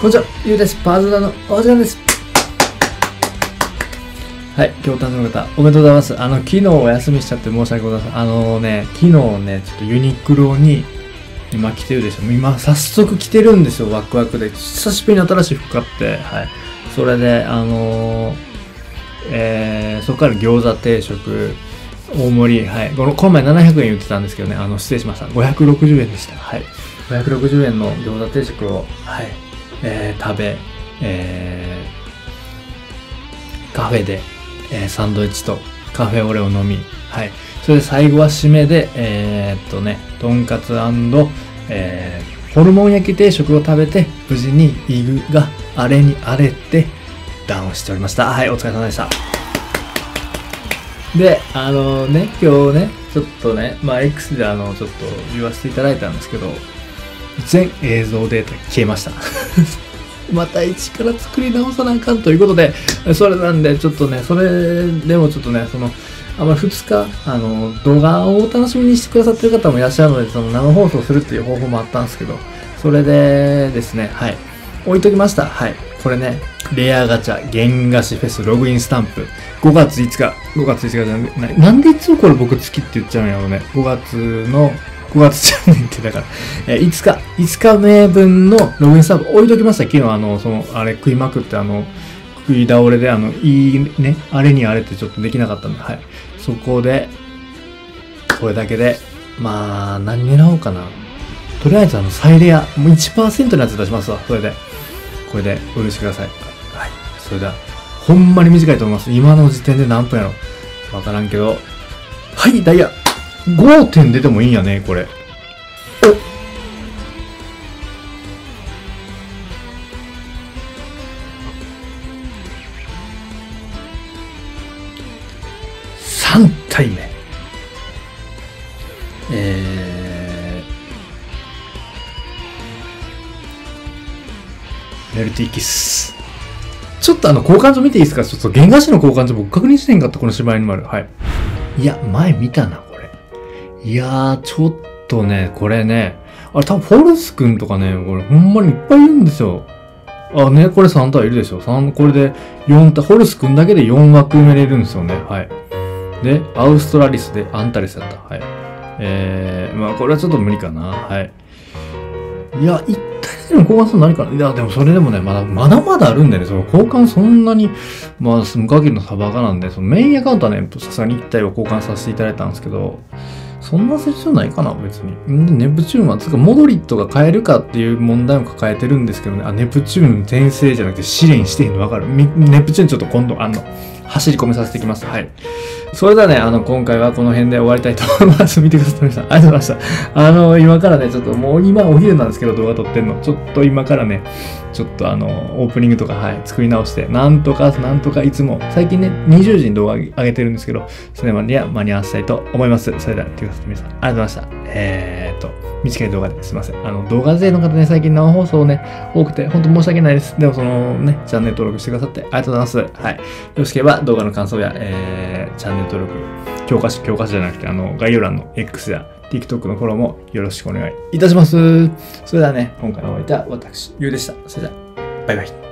こんにちは、ゆうです。パートナのお時間です。はい、今日誕生の方、おめでとうございます。あの、昨日お休みしちゃって申し訳ございません。あのね、昨日ね、ちょっとユニクロに、今来てるでしょ。今、早速来てるんですよ、ワクワクで。久しぶりに新しい服買って、はい。それで、あのー、えー、そこから餃子定食、大盛り、はい。この、この前700円言ってたんですけどね、あの、失礼しました。560円でした。はい。560円の餃子定食を、はい。えー、食べ、えー、カフェで、えーサンドイッチとカフェオレを飲み、はい。それで最後は締めで、えーっとね、とんかつえー、ホルモン焼き定食を食べて、無事にイグがあれに荒れて、ダウンしておりました。はい、お疲れ様でした。で、あのね、今日ね、ちょっとね、まあ X であの、ちょっと言わせていただいたんですけど、全映像データ消えました。また一から作り直さなあかんということで、それなんで、ちょっとね、それでもちょっとね、その、あまり2日、あの、動画をお楽しみにしてくださってる方もいらっしゃるので、その生放送するっていう方法もあったんですけど、それでですね、はい。置いときました。はい。これね、レアガチャ、原菓子フェス、ログインスタンプ、5月5日、5月5日じゃなななんでいつもこれ僕月って言っちゃうんやろうね。5月の、5月じゃねんって、だから、えー5日、5日目分のログインスタンプ置いときました。昨日あの、その、あれ食いまくって、あの、食い倒れで、あの、いいね、あれにあれってちょっとできなかったんで、はい。そこで、これだけで、まあ、何狙おうかな。とりあえずあの、サイレア、もう1%のやつ出しますわ、それで。これで、お許しください。はい。それでは、ほんまに短いと思います。今の時点で何分やろわからんけど。はい、ダイヤ !5 点出てもいいんやね、これ。お3体目。えー、メルティキス。ちょっとあの、交換所見ていいですか？ちょっと原画師の交換所僕確認してんかった、この芝居にもある。はい。いや、前見たな。いやー、ちょっとね、これね、あれ多分フォルス君とかね、これほんまにいっぱいいるんですよ。あ、ね、これ3体いるでしょ。3、これで4体、フォルス君だけで4枠埋めれるんですよね。はい。で、アウストラリスでアンタレスだった。はい。えー、まあこれはちょっと無理かな。はい。いや、一体でも交換するの何かないや、でもそれでもね、まだ、まだまだあるんでね、その交換そんなに、まあ、無限のサバカなんで、そのメインアカウントはね、さすがに一体を交換させていただいたんですけど、そんな必要ないかな、別に。ネプチューンは、つか、モドリットが変えるかっていう問題を抱えてるんですけどね、あ、ネプチューン転生じゃなくて試練してへんの分かるネプチューンちょっと今度、あの、走り込みさせてきます。はい。それではね、あの、今回はこの辺で終わりたいと思います。見てくださった皆さん、ありがとうございました。あの、今からね、ちょっともう今お昼なんですけど、動画撮ってんの。ちょっと今からね、ちょっとあの、オープニングとか、はい、作り直して、なんとか、なんとかいつも、最近ね、20時に動画上げてるんですけど、それまでには間に合わせたいと思います。それでは、見てくださった皆さん、ありがとうございました。えーっと、短い動画ですいません。あの、動画勢の方ね、最近生放送ね、多くて、本当申し訳ないです。でもそのね、チャンネル登録してくださってありがとうございます。はい。よろしければ動画の感想や、えー、チャンネル登録、教科書、教科書じゃなくて、あの、概要欄の X や TikTok のフォローもよろしくお願いいたします。それではね、今回のお相手は私、ゆうでした。それでは、バイバイ。